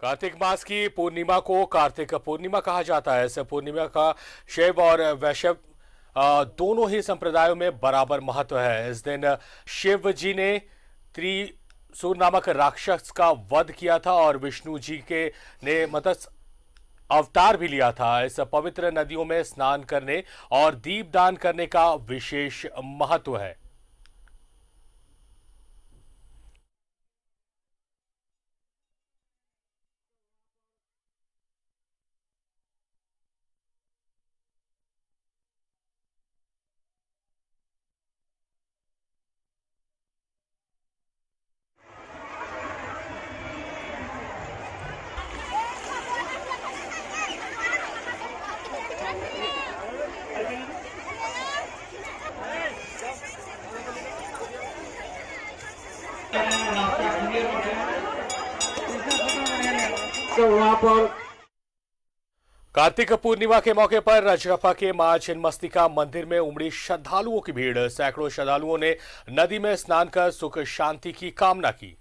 कार्तिक मास की पूर्णिमा को कार्तिक पूर्णिमा कहा जाता है। इस पूर्णिमा का शैव और वैशव दोनों ही संप्रदायों में बराबर महत्व है। इस दिन शिव जी ने त्रिशूर नामक राक्षस का वध किया था और विष्णु जी के, ने मत्स्य अवतार भी लिया था। इस पवित्र नदियों में स्नान करने और दीप दान करने का विशेष महत्व है। तो वहाँ पर कार्तिक पूर्णिमा के मौके पर रजरप्पा के माँ छिन्मस्तिका मंदिर में उमड़ी श्रद्धालुओं की भीड़। सैकड़ों श्रद्धालुओं ने नदी में स्नान कर सुख शांति की कामना की।